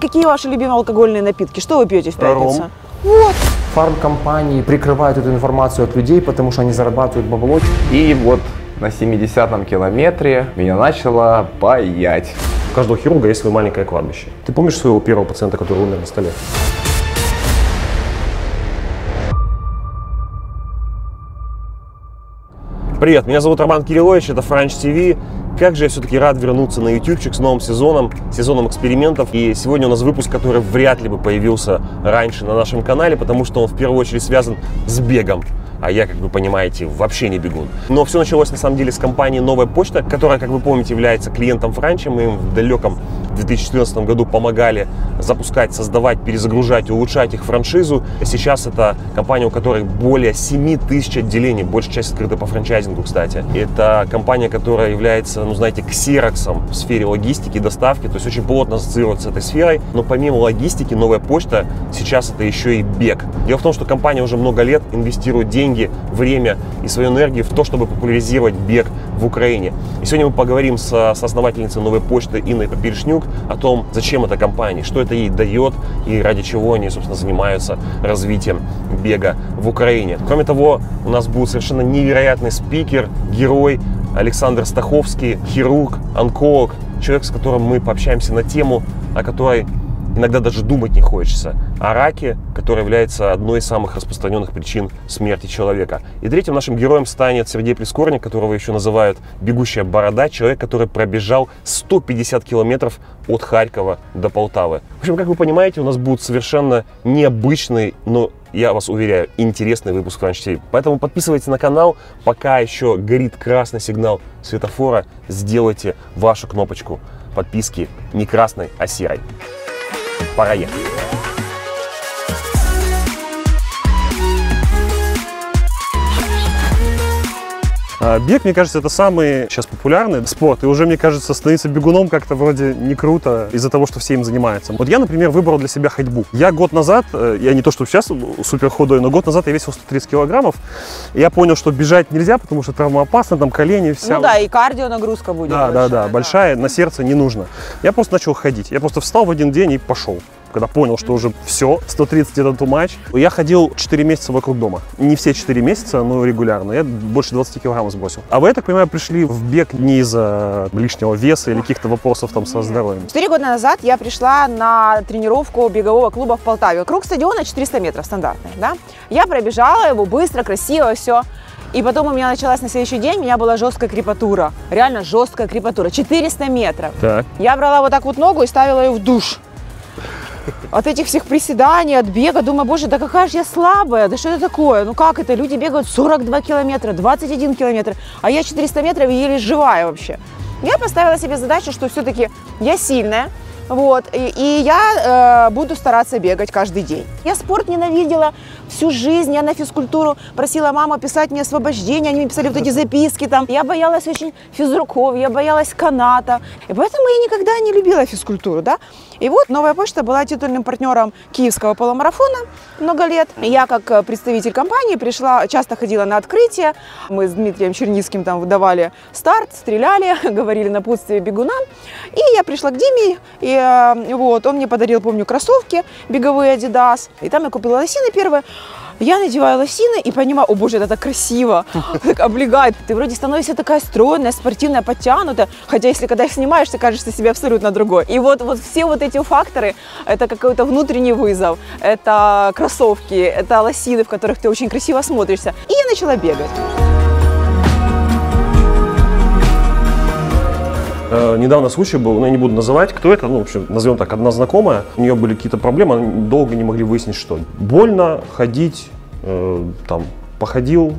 Какие ваши любимые алкогольные напитки? Что вы пьете в пятницу? Ром. Вот. Фармкомпании прикрывают эту информацию от людей, потому что они зарабатывают бабло. И вот на 70-м километре меня начало паять. У каждого хирурга есть свое маленькое кладбище. Ты помнишь своего первого пациента, который умер на столе? Привет, меня зовут Роман Кириллович, это Франч ТВ. Как же я все-таки рад вернуться на ютубчик с новым сезоном, сезоном экспериментов. И сегодня у нас выпуск, который вряд ли бы появился раньше на нашем канале, потому что он в первую очередь связан с бегом а я, как вы понимаете, вообще не бегун. Но все началось на самом деле с компании «Новая почта», которая, как вы помните, является клиентом Франча. Мы им в далеком 2014 году помогали запускать, создавать, перезагружать, улучшать их франшизу. Сейчас это компания, у которой более 7 тысяч отделений, большая часть открыта по франчайзингу, кстати. Это компания, которая является, ну, знаете, ксероксом в сфере логистики и доставки, то есть очень плотно ассоциируется с этой сферой. Но помимо логистики, новая почта сейчас это еще и бег. Дело в том, что компания уже много лет инвестирует деньги, время и свою энергию в то, чтобы популяризировать бег в Украине. И сегодня мы поговорим с, с основательницей новой почты Инной Попельшнюк о том, зачем эта компания, что это ей дает и ради чего они, собственно, занимаются развитием бега в Украине. Кроме того, у нас будет совершенно невероятный спикер, герой Александр Стаховский, хирург, онколог, человек, с которым мы пообщаемся на тему, о которой иногда даже думать не хочется, о раке, который является одной из самых распространенных причин смерти человека. И третьим нашим героем станет Сергей Прискорник, которого еще называют «бегущая борода», человек, который пробежал 150 километров от Харькова до Полтавы. В общем, как вы понимаете, у нас будет совершенно необычный, но я вас уверяю, интересный выпуск Франч ТВ. Поэтому подписывайтесь на канал, пока еще горит красный сигнал светофора, сделайте вашу кнопочку подписки не красной, а серой. Пора ехать. А, Бег, мне кажется, это самый сейчас популярный спорт. И уже, мне кажется, становиться бегуном как-то вроде не круто из-за того, что все им занимаются. Вот я, например, выбрал для себя ходьбу. Я год назад, э, я не то, что сейчас супер худой, но год назад я весил 130 килограммов. Я понял, что бежать нельзя, потому что травмоопасно, там колени, вся... Ну да, и кардио нагрузка будет Да, большая. да, да, большая, на сердце не нужно. Я просто начал ходить. Я просто встал в один день и пошел. Когда понял, что уже все, 130 это too much. Я ходил 4 месяца вокруг дома. Не все 4 месяца, но регулярно. Я больше 20 килограмм сбросил. А вы, я так понимаю, пришли в бег не из-за лишнего веса или каких-то вопросов там со здоровьем. Четыре года назад я пришла на тренировку бегового клуба в Полтаве. Круг стадиона 400 метров стандартный, да. Я пробежала его быстро, красиво, все. И потом у меня началась на следующий день, у меня была жесткая крепатура. Реально жесткая крепатура. 400 метров. Так. Я брала вот так вот ногу и ставила ее в душ. От этих всех приседаний, от бега, думаю, боже, да какая же я слабая, да что это такое? Ну как это? Люди бегают 42 километра, 21 километр, а я 400 метров еле живая вообще. Я поставила себе задачу, что все-таки я сильная, вот, и, и я э, буду стараться бегать каждый день. Я спорт ненавидела всю жизнь, я на физкультуру просила маму писать мне освобождение, они мне писали вот эти записки там. Я боялась очень физруков, я боялась каната, и поэтому я никогда не любила физкультуру, да. И вот «Новая почта» была титульным партнером киевского полумарафона много лет. Я как э, представитель компании пришла, часто ходила на открытие. Мы с Дмитрием Черницким там выдавали старт, стреляли, говорили напутствие бегунам. И я пришла к Диме, и э, вот, он мне подарил, помню, кроссовки беговые Adidas. И там я купила лосины первые. Я надеваю лосины и понимаю, о боже, это так красиво, так облегает. Ты вроде становишься такая стройная, спортивная, подтянутая, хотя если когда их снимаешь, ты кажешься себе абсолютно другой. И вот, вот все вот эти факторы, это какой-то внутренний вызов, это кроссовки, это лосины, в которых ты очень красиво смотришься. И я начала бегать. Э, недавно случай был, но я не буду называть, кто это, ну, в общем, назовем так, одна знакомая, у нее были какие-то проблемы, они долго не могли выяснить, что. Больно ходить, э, там, походил,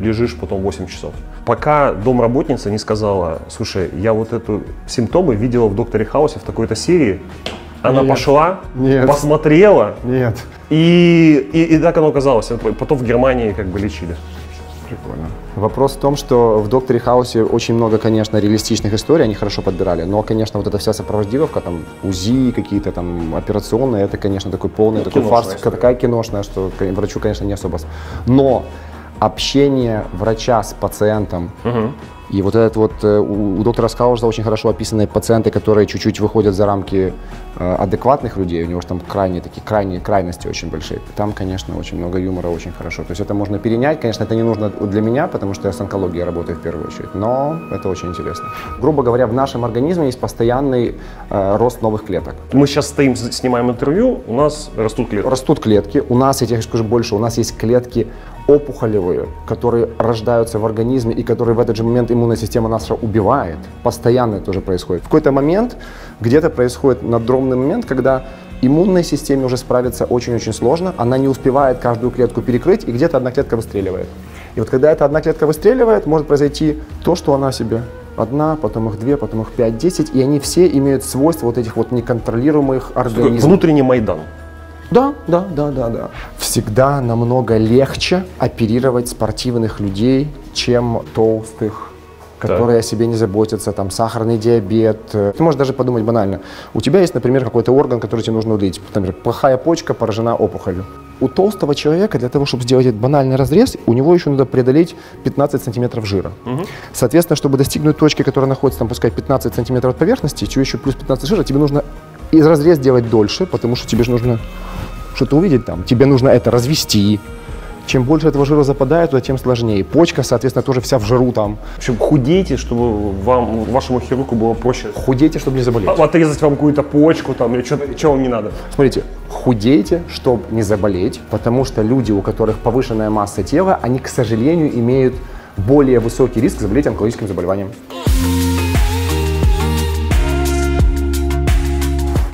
лежишь потом 8 часов. Пока домработница не сказала, слушай, я вот эту симптомы видела в «Докторе Хаусе» в такой-то серии, она Нет. пошла, Нет. посмотрела, Нет. и, и, и так оно оказалось. Потом в Германии как бы лечили. Прикольно. Вопрос в том, что в «Докторе Хаусе» очень много, конечно, реалистичных историй, они хорошо подбирали, но, конечно, вот эта вся сопровождивка, там, УЗИ какие-то там операционные, это, конечно, такой полный Ну, такой фарс, история. такая киношная, что врачу, конечно, не особо. Но общение врача с пациентом И вот этот вот э, у, у доктора Скауза очень хорошо описаны пациенты, которые чуть-чуть выходят за рамки э, адекватных людей, у него же там крайние такие крайние крайности очень большие. Там, конечно, очень много юмора, очень хорошо. То есть это можно перенять, конечно, это не нужно для меня, потому что я с онкологией работаю в первую очередь, но это очень интересно. Грубо говоря, в нашем организме есть постоянный э, рост новых клеток. Мы сейчас стоим, снимаем интервью, у нас растут клетки. Растут клетки. У нас, я тебе скажу больше, у нас есть клетки опухолевые, которые рождаются в организме и которые в этот же момент иммунная система наша убивает. Постоянно это тоже происходит. В какой-то момент, где-то происходит надромный момент, когда иммунной системе уже справиться очень-очень сложно, она не успевает каждую клетку перекрыть, и где-то одна клетка выстреливает. И вот когда эта одна клетка выстреливает, может произойти то, что она себе одна, потом их две, потом их пять, десять, и они все имеют свойства вот этих вот неконтролируемых организмов. Внутренний Майдан. Да, да, да, да, да. Всегда намного легче оперировать спортивных людей, чем толстых, которые о себе не заботятся, там сахарный диабет. Ты можешь даже подумать банально. У тебя есть, например, какой-то орган, который тебе нужно удалить. Например, плохая почка поражена опухолью. У толстого человека для того, чтобы сделать этот банальный разрез, у него еще надо преодолеть 15 сантиметров жира. Соответственно, чтобы достигнуть точки, которая находится, там, пускай 15 сантиметров от поверхности, еще плюс 15 жира, тебе нужно из разрез делать дольше, потому что тебе же нужно что-то увидеть там. Тебе нужно это развести. Чем больше этого жира западает, туда тем сложнее. Почка, соответственно, тоже вся в жиру там. В общем, худейте, чтобы вам, вашему хирургу было проще Худейте, чтобы не заболеть. А- отрезать вам какую-то почку там или что что вам не надо. Смотрите, худейте, чтобы не заболеть, потому что люди, у которых повышенная масса тела, они, к сожалению, имеют более высокий риск заболеть онкологическим заболеванием.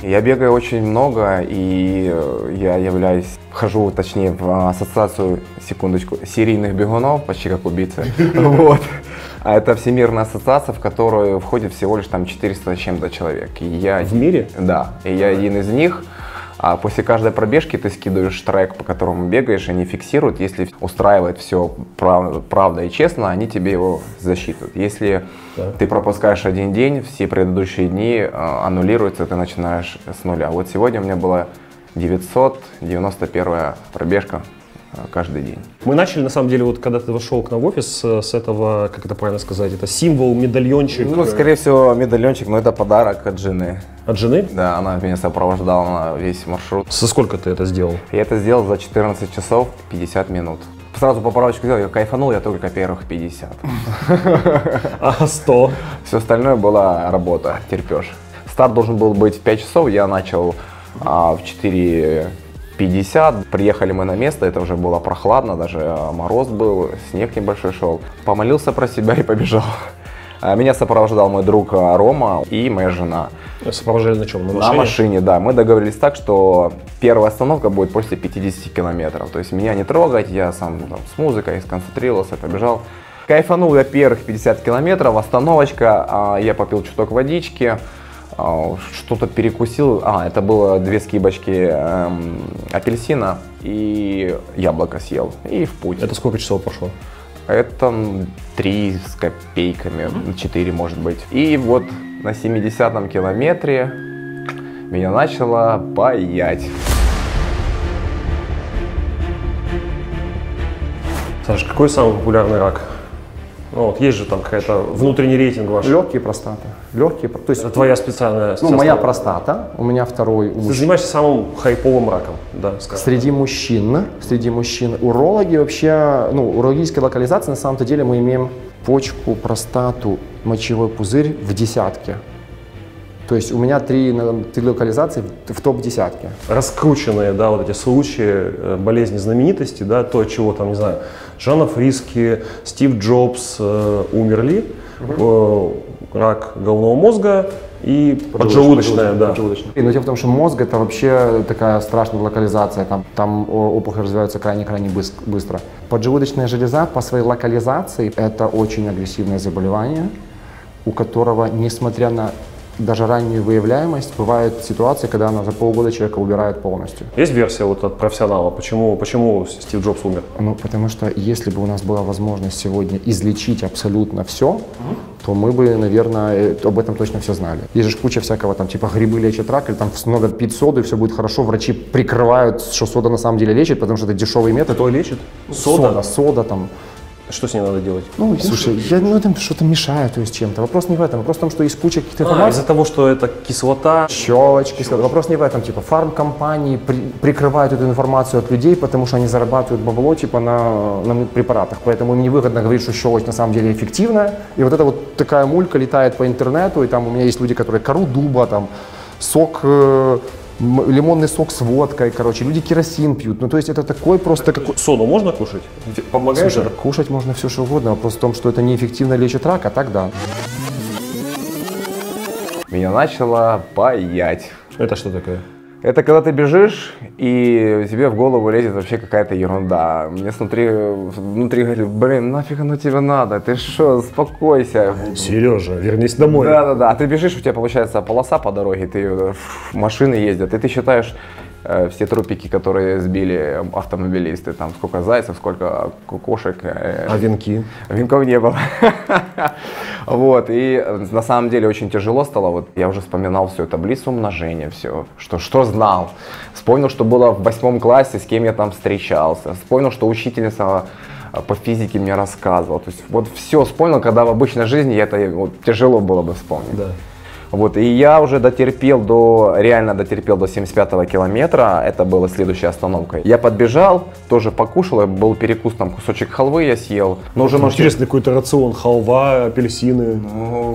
Я бегаю очень много, и э, я являюсь, вхожу, точнее, в ассоциацию, секундочку, серийных бегунов, почти как убийцы. Вот. А это всемирная ассоциация, в которую входит всего лишь там 400 с чем-то человек. И я, В мире? Да. И я один из них. А после каждой пробежки ты скидываешь трек, по которому бегаешь, они фиксируют. Если устраивает все правда и честно, они тебе его засчитывают. Если ты пропускаешь один день, все предыдущие дни э, аннулируются, ты начинаешь с нуля. Вот сегодня у меня была 991 пробежка Э, каждый день. Мы начали, на самом деле, вот когда ты вошел к нам в офис, э, с этого, как это правильно сказать, это символ, медальончик? Ну, скорее всего, медальончик, но это подарок от жены. От жены? Да, она меня сопровождала на весь маршрут. Со сколько ты это сделал? Я это сделал за 14 часов 50 минут. Сразу поправочку сделал, я кайфанул, я только первых 50. А 100? Все остальное была работа, терпеж. Старт должен был быть в 5 часов, я начал а, в 4 50. Приехали мы на место, это уже было прохладно, даже э, мороз был, снег небольшой шел. Помолился про себя и побежал. Э, меня сопровождал мой друг э, Рома и моя жена. Сопровождали на чем? На машине? На машине, да. Мы договорились так, что первая остановка будет после 50 километров. То есть меня не трогать, я сам там, с музыкой сконцентрировался, побежал. Кайфанул я первых 50 километров, остановочка, а, я попил чуток водички, что-то перекусил. А, это было две скибочки эм, апельсина и яблоко съел. И в путь. Это сколько часов прошло? Это три с копейками, четыре может быть. И вот на 70-м километре меня начало паять. Саш, какой самый популярный рак? Ну, вот есть же там какая-то внутренний рейтинг ваш. Легкие простаты. Легкие, то есть, Это твоя специальная... ну, моя простата, у меня второй у Ты мужчин. занимаешься самым хайповым раком, да, скажем. Среди мужчин, среди мужчин, урологи вообще, ну, урологическая локализация, на самом-то деле мы имеем почку, простату, мочевой пузырь в десятке. То есть у меня три, три локализации в- топ-десятке. раскрученные, да, вот эти случаи э, болезни знаменитости, да, то, чего там, не знаю, Жанна Фриски, Стив Джобс э, умерли, э, рак головного мозга и поджелудочная, да. Поджелудочная. И, Но дело в том, что мозг это вообще такая страшная локализация, там, там о, опухоль развивается крайне-крайне быс- быстро. Поджелудочная железа по своей локализации это очень агрессивное заболевание, у которого, несмотря на даже раннюю выявляемость, бывают ситуации, когда она за полгода человека убирает полностью. Есть версия вот от профессионала, почему, почему Стив Джобс умер? Ну, потому что если бы у нас была возможность сегодня излечить абсолютно все, то мы бы, наверное, э, об этом точно все знали. Есть же куча всякого там, типа грибы лечат рак, или там много пить соду, и все будет хорошо. Врачи прикрывают, что сода на самом деле лечит, потому что это дешевый метод. Кто лечит? Сода, сода там. Что с ней надо делать? Ну, слушай, я, ну, это что-то мешает, то есть чем-то. Вопрос не в этом. Вопрос в том, что есть куча каких-то А, информаций. из-за того, что это кислота. Щелочки. сказал. Вопрос не в этом. Типа фармкомпании при- прикрывают эту информацию от людей, потому что они зарабатывают бабло типа на, на препаратах. Поэтому им невыгодно говорить, что щелочь на самом деле эффективная. И вот эта вот такая мулька летает по интернету, и там у меня есть люди, которые кору дуба, там сок э, лимонный сок с водкой, короче, люди керосин пьют. Ну, то есть это такой просто какой... Соду можно кушать? Помогает? Слушай, кушать можно все что угодно. Вопрос в том, что это неэффективно лечит рак, а так да. Меня начало паять. Это что такое? Это когда ты бежишь, и тебе в голову лезет вообще какая-то ерунда. Мне снутри, внутри говорит, блин, нафиг оно тебе надо, ты что, успокойся. Сережа, вернись домой. Да, да, да. А ты бежишь, у тебя получается полоса по дороге, ты э, машины ездят, и ты считаешь э, все трупики, которые сбили автомобилисты, там сколько зайцев, сколько кошек. э, А венки? Винков не было. Вот, и э, на самом деле очень тяжело стало. Вот я уже вспоминал всю таблицу умножения, все, что, что знал. Вспомнил, что было в восьмом классе, с кем я там встречался. Вспомнил, что учительница э, по физике мне рассказывала. То есть вот все вспомнил, когда в обычной жизни это э, вот, тяжело было бы вспомнить. Да. Вот, и я уже дотерпел до, реально дотерпел до 75-го километра, это была следующая остановка. Я подбежал, тоже покушал, был перекус, там кусочек халвы я съел, но уже ночью- Интересный какой-то рацион, халва, апельсины.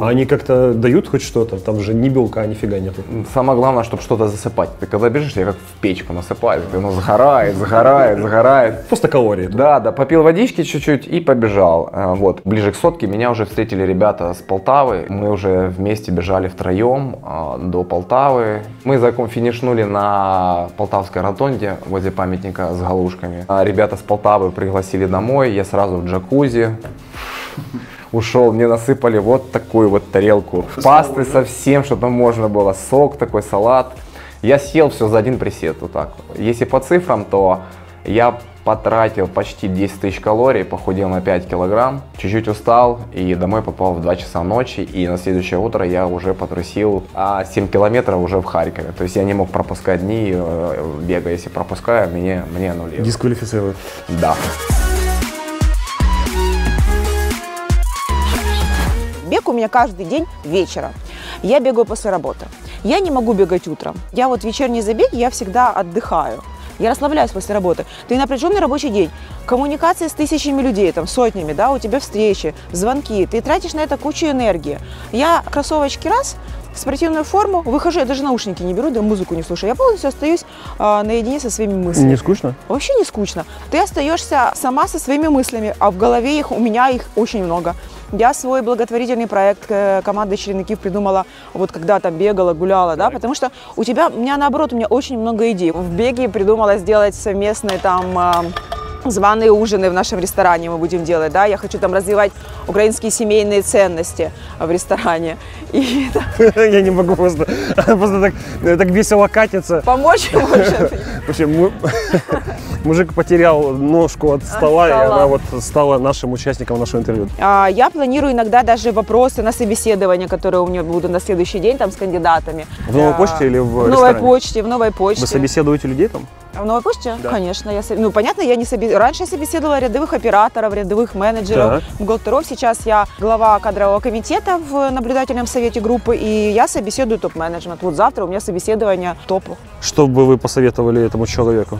А они как-то дают хоть что-то? Там же ни белка, нифига нету. Самое главное, чтобы что-то засыпать. Ты когда бежишь, я как в печку насыпаю, и оно сгорает, сгорает, сгорает. Просто калории. Да, да, попил водички чуть-чуть и побежал. Э, Вот, ближе к сотке меня уже встретили ребята с Полтавы. Мы уже вместе бежали втроем э, до Полтавы. Мы закон финишнули на Полтавской ротонде возле памятника с галушками. А Ребята с Полтавы пригласили домой, я сразу в джакузи ушел, мне насыпали вот такую вот тарелку пасты со всем, что там можно было, сок такой, салат. Я съел все за один присед, вот так. Если по цифрам, то я потратил почти 10 тысяч калорий, похудел на 5 килограмм, чуть-чуть устал и домой попал в 2 часа ночи. И на следующее утро я уже потрусил а 7 километров уже в Харькове. То есть я не мог пропускать дни э, бега. Если пропускаю, мне, мне аннулируют. Дисквалифицируют. Да. Бег у меня каждый день вечером. Я бегаю после работы. Я не могу бегать утром. Я вот вечерний забег, я всегда отдыхаю. Я расслабляюсь после работы. Ты напряженный рабочий день. Коммуникация с тысячами людей, там, сотнями, да, у тебя встречи, звонки. Ты тратишь на это кучу энергии. Я кроссовочки раз, спортивную форму, выхожу, я даже наушники не беру, да музыку не слушаю. Я полностью остаюсь а, наедине со своими мыслями. Не скучно? Вообще не скучно. Ты остаешься сама со своими мыслями, а в голове их, у меня их очень много. Я свой благотворительный проект э, команды «Черенки» придумала, вот когда там бегала, гуляла, да, потому что у тебя, у меня наоборот, у меня очень много идей. В беге придумала сделать совместные там а, званые ужины в нашем ресторане мы будем делать, да, я хочу там развивать украинские семейные ценности в ресторане. И это Я не могу просто, просто так, так весело катится. помочь может. Вообще, му- мужик потерял ножку от стола, и стола. она вот стала нашим участником нашего интервью. А, Я планирую иногда даже вопросы на собеседование, которые у меня будут на следующий день там с кандидатами. В новой А, почте или в В новой ресторане? почте, в новой почте. Вы собеседуете людей там? А В новой почте? Да. Конечно. Я, ну, понятно, я не собе... Раньше я собеседовала рядовых операторов, рядовых менеджеров, Так. бухгалтеров. Сейчас я глава кадрового комитета в наблюдательном совете группы, и я собеседую топ-менеджмент. Вот завтра у меня собеседование топу. Что бы вы посоветовали этому человеку?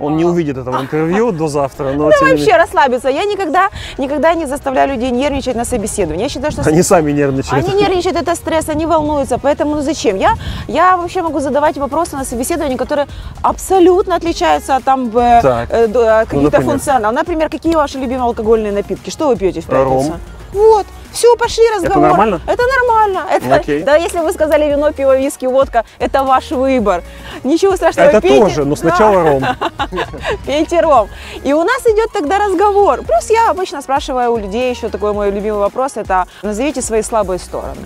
Он не увидит этого интервью до завтра, но не Вообще расслабиться. Я никогда, никогда не заставляю людей нервничать на собеседовании. Я считаю, что они сами нервничают. Они нервничают, это стресс, они волнуются, поэтому ну зачем? Я, я вообще могу задавать вопросы на собеседовании, которые абсолютно отличаются от там э, э, э, каких-то например? функционалов. Например, какие ваши любимые алкогольные напитки? Что вы пьете в пятницу? Ром. Вот, все, пошли разговор. нормально? Это нормально. Это, Окей. Да, если вы сказали вино, пиво, виски, водка, это ваш выбор. Ничего страшного. Это пейте. тоже, но Да сначала ром. пейте ром. И у нас идет тогда разговор. Плюс я обычно спрашиваю у людей, еще такой мой любимый вопрос, это назовите свои слабые стороны.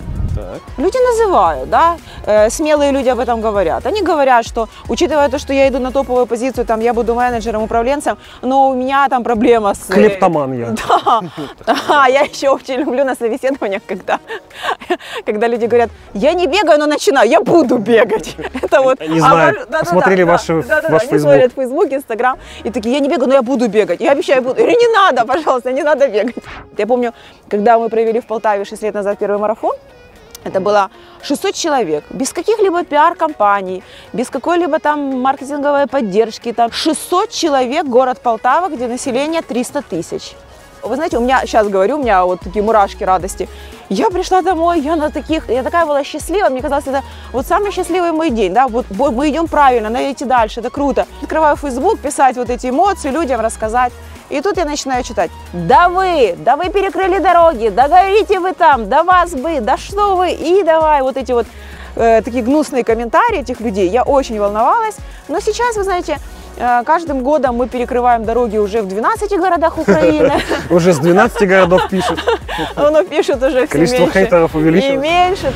Люди называют, да, э, смелые люди об этом говорят. Они говорят, что, учитывая то, что я иду на топовую позицию, там, я буду менеджером, управленцем, но у меня там проблема с... э, Клептоман я. Да, А, я еще очень люблю на собеседованиях, когда, когда люди говорят, я не бегаю, но начинаю, я буду бегать. Это вот. Они ваш- да-да-да, посмотрели да, ваши- да-да-да, ваш они Facebook. смотрят Facebook, Instagram и такие, я не бегаю, но я буду бегать. Я обещаю, буду. Говорю, не надо, пожалуйста, не надо бегать. Я помню, когда мы провели в Полтаве 6 лет назад первый марафон, это было 600 человек, без каких-либо пиар-компаний, без какой-либо там маркетинговой поддержки. Там 600 человек, город Полтава, где население 300 тысяч. Вы знаете, у меня, сейчас говорю, у меня вот такие мурашки радости. Я пришла домой, я на таких, я такая была счастлива, мне казалось, это вот самый счастливый мой день, да, вот мы идем правильно, надо идти дальше, это круто. Открываю Facebook, писать вот эти эмоции людям, рассказать. И тут я начинаю читать. Да вы, да вы перекрыли дороги, да горите вы там, да вас бы, да что вы, и давай вот эти вот э, такие гнусные комментарии этих людей. Я очень волновалась, но сейчас, вы знаете, э, каждым годом мы перекрываем дороги уже в 12 городах Украины. Уже с 12 городов пишут. Оно пишет уже все Количество хейтеров и увеличилось. меньше.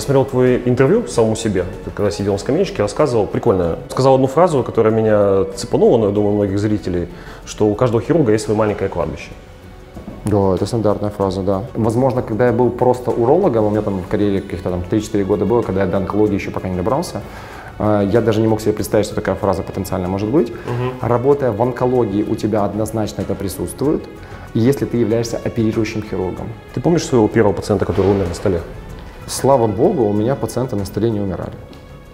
Я смотрел твое интервью самому себе, ты когда сидел на скамеечке, рассказывал, прикольно. Сказал одну фразу, которая меня цепанула, но я думаю, многих зрителей, что у каждого хирурга есть свое маленькое кладбище. Да, это стандартная фраза, да. Возможно, когда я был просто урологом, у меня там в карьере каких-то там 3-4 года было, когда я до онкологии еще пока не добрался, э, я даже не мог себе представить, что такая фраза потенциально может быть. Работая в онкологии, у тебя однозначно это присутствует, если ты являешься оперирующим хирургом. Ты помнишь своего первого пациента, который умер на столе? Слава богу, у меня пациенты на столе не умирали.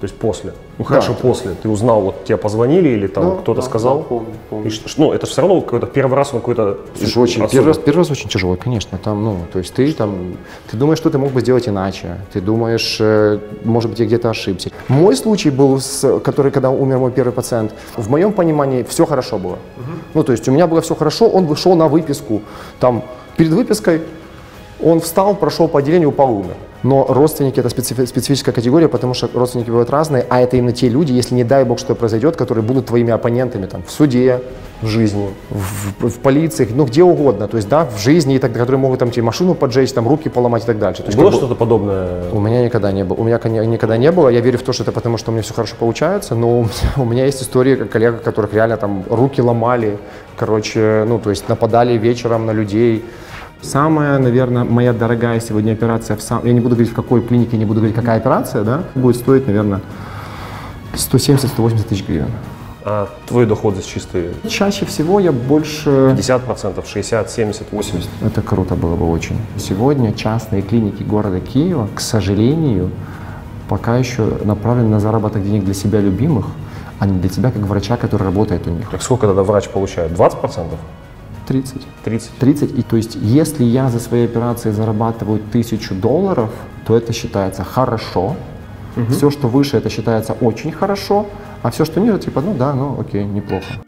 То есть после. Ну хорошо, после. Ты узнал, вот тебе позвонили или там Да, кто-то да, сказал? да, помню, помню. И ну, это же все равно какой-то первый раз он какой-то. Слушай, очень, первый раз, первый раз очень тяжело, конечно. Там, ну, то есть ты там, ты думаешь, что ты мог бы сделать иначе. Ты думаешь, э, может быть, я где-то ошибся. Мой случай был, с, который, когда умер мой первый пациент. В моем понимании все хорошо было. Ну, то есть у меня было все хорошо, он вышел на выписку. Там, перед выпиской он встал, прошел по отделению, упал, умер. Но родственники это специфи- специфическая категория, потому что родственники бывают разные, а это именно те люди, если не дай бог что произойдет, которые будут твоими оппонентами там, в суде, в жизни. в, в полиции, ну где угодно, то есть да, в жизни, и так, которые могут там тебе машину поджечь, там руки поломать и так дальше. То есть, Было как бы что-то подобное? у меня никогда не было, у меня никогда не было. Я верю в то, что это потому, что у меня все хорошо получается, но у меня, у меня есть истории коллег, которых реально там руки ломали, короче, ну то есть нападали вечером на людей. Самая, наверное, моя дорогая сегодня операция, в сам... я не буду говорить в какой клинике, не буду говорить какая операция, да, будет стоить, наверное, 170-180 тысяч гривен. А твой доход здесь чистый Чаще всего я больше 50%, 60, 70, 80. Это круто было бы очень. Сегодня частные клиники города Киева, к сожалению, пока еще направлены на заработок денег для себя любимых, а не для тебя как врача, который работает у них. Так сколько тогда врач получает? 20%? 30. 30? 30. И то есть, если я за свои операции зарабатываю тысячу долларов, то это считается хорошо. Все, что выше, это считается очень хорошо. А все, что ниже, типа, ну да, ну окей, неплохо.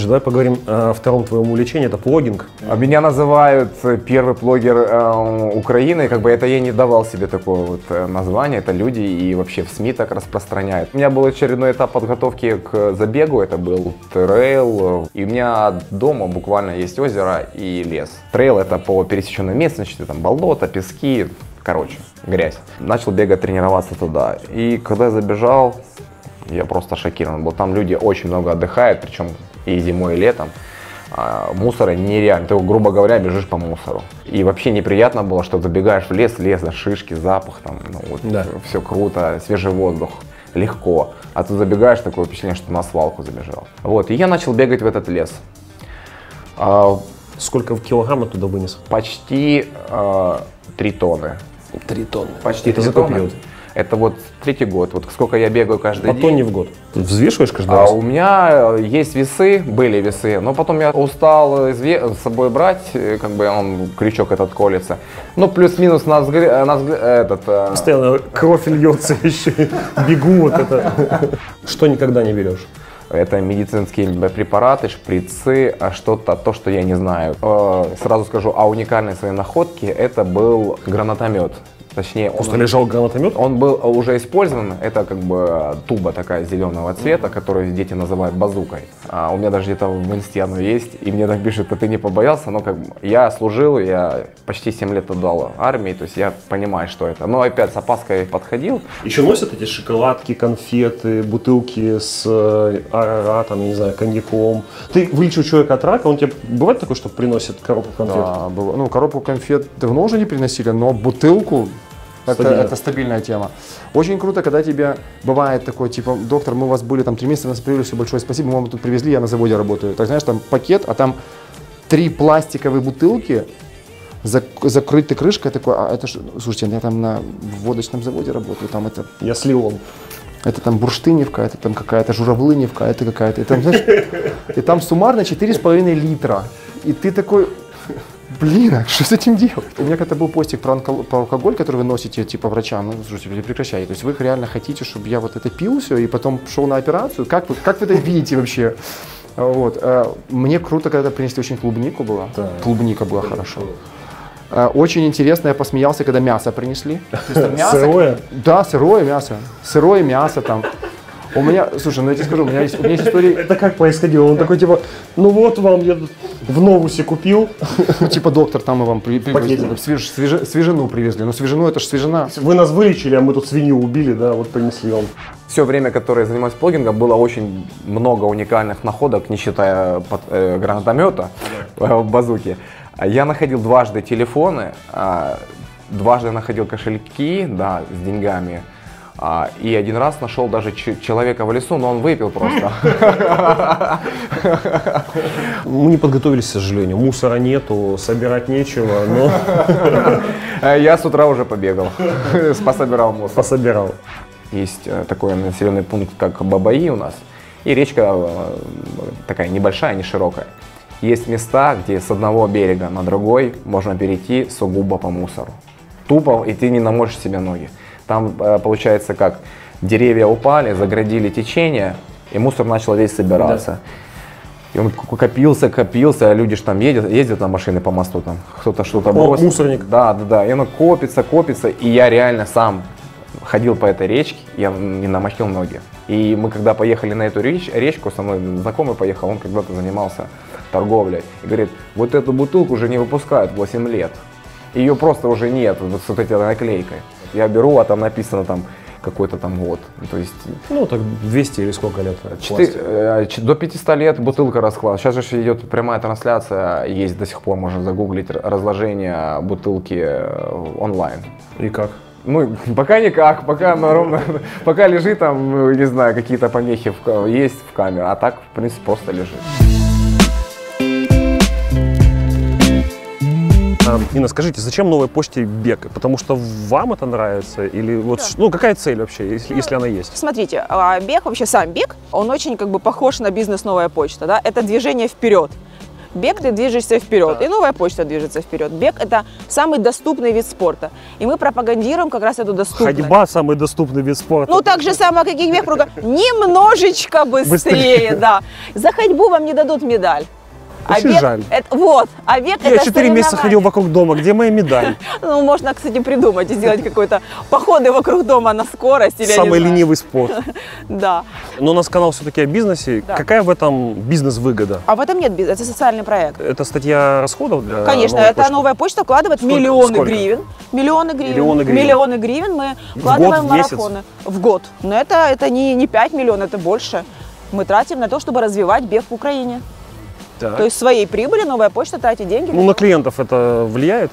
Слушай, давай поговорим о втором твоем увлечении, это плогинг. А Меня называют э, первый блогер э, Украины, как бы это я не давал себе такое вот э, название, это люди и вообще в СМИ так распространяют. У меня был очередной этап подготовки к забегу, это был трейл, и у меня дома буквально есть озеро и лес. Трейл это по пересеченной местности, там болото, пески, короче, грязь. Начал бегать, тренироваться туда, и когда я забежал, я просто шокирован был. Там люди очень много отдыхают, причем и зимой, и летом. А, мусора нереально. Ты, грубо говоря, бежишь по мусору. И вообще неприятно было, что забегаешь в лес, лес, да, шишки, запах, там, ну, вот, Да. все круто, свежий воздух, легко. А ты забегаешь, такое впечатление, что на свалку забежал. Вот, и я начал бегать в этот лес. А, Сколько в килограмм оттуда вынес? почти а, 3 тонны. Три тонны. Почти Это три за какой тонны. период? Это вот третий год. Вот сколько я бегаю каждый По день. тонне в год. Взвешиваешь каждый А раз? у меня э, есть весы, были весы, но потом я устал изве- с собой брать, э, как бы он крючок этот колется. Ну плюс-минус на взгляд, на взгля- этот. э, Постоянно кровь льется еще, бегу вот это. Что никогда не берешь? Это медицинские препараты, шприцы, а что-то, то, что я не знаю. Э, Сразу скажу, а уникальной своей находки это был гранатомет. Точнее, Просто он, лежал гранатомет? он был уже использован. Это как бы туба такая зеленого цвета, которую дети называют базукой. А у меня даже где-то в инсте оно есть. И мне так пишут, а ты не побоялся? Но как бы я служил, я почти 7 лет отдал армии, то есть я понимаю, что это. Но опять с опаской подходил. Еще носят эти шоколадки, конфеты, бутылки с э, араратом, я не знаю, коньяком. Ты вылечил человека от рака, он тебе бывает такое, что приносит коробку конфет? Да, было. Ну, коробку конфет давно уже не приносили, но бутылку это, это стабильная тема. Очень круто, когда тебе бывает такой, типа, доктор, мы у вас были там три месяца, нас привели, все большое спасибо, мы вам тут привезли, я на заводе работаю. Так знаешь, там пакет, а там три пластиковые бутылки, зак- закрытой крышкой, такой, а это ж, слушайте, я там на водочном заводе работаю, там это Я слил он. это там бурштыневка, это там какая-то журавлыневка, это какая-то. И там, знаешь, и там суммарно 4,5 литра. И ты такой, блин, а что с этим делать? У меня когда был постик про, онкол- про алкоголь, который вы носите, типа, врачам, ну, слушайте, прекращайте. То есть вы реально хотите, чтобы я вот это пил все и потом шел на операцию? Как вы, как вы это видите вообще? Вот. э, Мне круто, когда принесли очень клубнику было. Так. Клубника была хорошо. Э, Очень интересно, я посмеялся, когда мясо принесли. Мясо- Сырое? да, сырое мясо. Сырое мясо там. У меня, слушай, ну я тебе скажу, у меня есть, у меня есть история, Это как происходило? Он такой, типа, ну вот вам, я тут в Новусе купил. ну, типа доктор, там мы вам при, при- Пакетик. свеж- свеже- свежину привезли. Ну свежину это же свежина. Вы нас вылечили, а мы тут свинью убили, да, вот принесли вам. Все время, которое я занимаюсь блогингом, было очень много уникальных находок, не считая э, гранатомета э, в базуке. Я находил дважды телефоны, а, дважды находил кошельки, да, с деньгами. А, и один раз нашел даже человека в лесу, но он выпил просто. Мы не подготовились, к сожалению. Мусора нету, собирать нечего, но Я с утра уже побегал, пособирал мусор. пособирал. Есть э, такой населенный пункт, как Бабаи у нас, и речка э, такая небольшая, не широкая. Есть места, где с одного берега на другой можно перейти сугубо по мусору. Тупо, и ты не намочишь себе ноги. Там э, получается как, деревья упали, заградили течение, и мусор начал весь собираться. И он копился, копился, а люди же там ездят, ездят на машины по мосту, там кто-то что-то бросил. мусорник. Да, да, да. И оно копится, копится. И я реально сам ходил по этой речке, я не намочил ноги. И мы когда поехали на эту реч- речку, со мной знакомый поехал, он когда-то занимался торговлей. И говорит, вот эту бутылку уже не выпускают 8 лет. Ее просто уже нет, вот с вот этой наклейкой. Я беру, а там написано там какой-то там год. То есть Ну, так 200 или сколько лет? Четы- пластик? э, ч- до 500 лет бутылка расклад. Сейчас же идет прямая трансляция, есть до сих пор, можно загуглить разложение бутылки э, онлайн. И как? Ну, пока никак, пока она ровно, пока лежит там, ну, не знаю, какие-то помехи в есть в камере, а так, в принципе, просто лежит. Инна, скажите, зачем новой почте бег? Потому что вам это нравится? Или вот, ш- ну, какая цель вообще, если, если она есть? Смотрите, а, бег, вообще сам бег, он очень как бы похож на бизнес «Новая почта». Да? Это движение вперед. Бег ты движешься вперед, и новая почта движется вперед. Бег это самый доступный вид спорта. И мы пропагандируем как раз эту доступность. Ходьба самый доступный вид спорта. Ну, так же самое, как и бег, немножечко быстрее, Быстрее. да. За ходьбу вам не дадут медаль. Очень бег жаль. это- вот, а бег Я 4 месяца ходил вокруг дома, где моя медаль? Ну, можно, кстати, придумать и сделать какой-то походы вокруг дома на скорость. Или, Самый ленивый спорт. Да. Но у нас канал все-таки о бизнесе. Да. Какая в этом бизнес-выгода? А в этом нет бизнеса, это социальный проект. Это статья расходов для Конечно, новой это почты? новая почта вкладывает Сколько- миллионы сколько? гривен. Миллионы гривен. Миллионы гривен. Миллионы гривен мы В вкладываем год, в в месяц? марафоны. В год. Но это, это не, не 5 миллионов, это больше. Мы тратим на то, чтобы развивать бег в Украине. Так. То есть своей прибыли новая почта тратит деньги. Ну, на клиентов это влияет?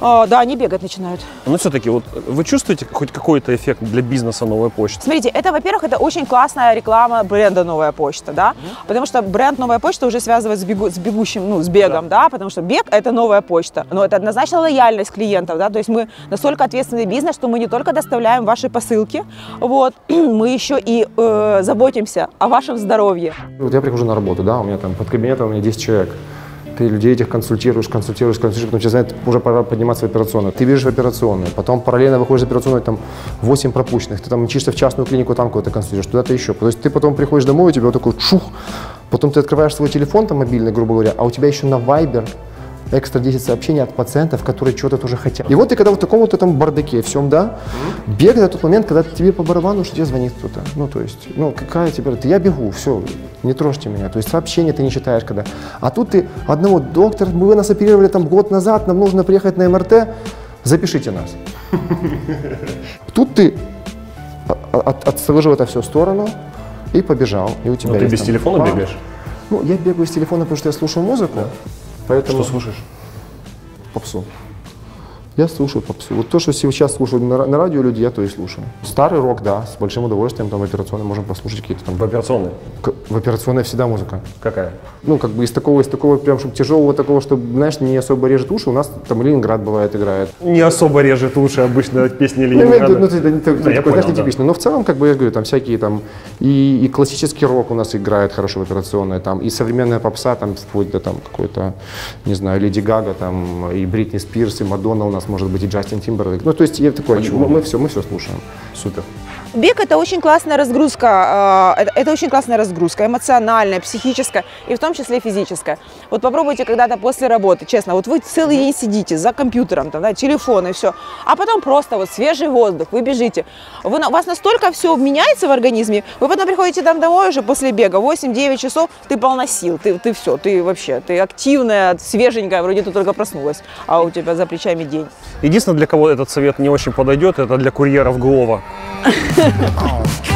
А, да, они бегать начинают. Но все-таки, вот вы чувствуете хоть какой-то эффект для бизнеса новой почты? Смотрите, это, во-первых, это очень классная реклама бренда «Новая почта», да, потому что бренд «Новая почта» уже связывает с, бегу- с бегущим, ну, с бегом, да. потому что бег – это новая почта, но это однозначно лояльность клиентов, да, то есть мы настолько ответственный бизнес, что мы не только доставляем ваши посылки, вот, мы еще и э, заботимся о вашем здоровье. Вот я прихожу на работу, да, у меня там под кабинетом у меня 10 человек. Ты людей этих консультируешь, консультируешь, консультируешь, потом знает, уже пора подниматься в операционную. Ты бежишь в операционную, потом параллельно выходишь из операционной, там 8 пропущенных, ты там мчишься в частную клинику, там кого-то консультируешь, туда-то еще. То есть ты потом приходишь домой, у тебя вот такой чух, потом ты открываешь свой телефон там мобильный, грубо говоря, а у тебя еще на Viber экстра 10 сообщений от пациентов, которые что-то тоже хотят. И вот ты когда в таком вот этом бардаке всем, да, бег на тот момент, когда тебе по барабану, что тебе звонит кто-то. Ну, то есть, ну, какая тебе, я бегу, все, не трожьте меня. То есть сообщения ты не читаешь когда. А тут ты одного, доктор, вы нас оперировали там год назад, нам нужно приехать на МРТ, запишите нас. Тут ты от, отложил это все в сторону и побежал. И у тебя Но ты есть без телефона бегаешь? Ну, я бегаю с телефона, потому что я слушаю музыку. Поэтому Что слушаешь? попсу. Я слушаю попсу. Вот то, что сейчас слушают на, на радио люди, я то и слушаю. Старый рок, да, с большим удовольствием, там в операционной можем послушать какие-то там. В операционной? К- В операционной всегда музыка. Какая? Ну, как бы из такого, из такого прям, чтобы тяжелого такого, что, знаешь, не особо режет уши, у нас там Ленинград бывает играет. Не особо режет уши обычно песни Ну, Ленинграда. ну, ты- ты- ты- Да, такой, понял, знаешь, да. нетипичный. Но в целом, как бы я говорю, там всякие там и, и классический рок у нас играет хорошо в операционной, там и современная попса, там вплоть до там какой-то, не знаю, Леди Гага, там и Бритни Спирс, и Мадонна у нас может быть, и Джастин Тимберлейк. Ну, то есть я такой, мы, мы все, мы все слушаем. Супер. Бег это очень классная разгрузка, э, это, очень классная разгрузка, эмоциональная, психическая и в том числе физическая. Вот попробуйте когда-то после работы, честно, вот вы целый день сидите за компьютером, там, да, телефон и все, а потом просто вот свежий воздух, вы бежите. Вы, у вас настолько все меняется в организме, вы потом приходите там домой уже после бега, 8-9 часов, ты полна сил, ты, ты все, ты вообще, ты активная, свеженькая, вроде ты только проснулась, а у тебя за плечами день. Единственное, для кого этот совет не очень подойдет, это для курьеров Глова. oh.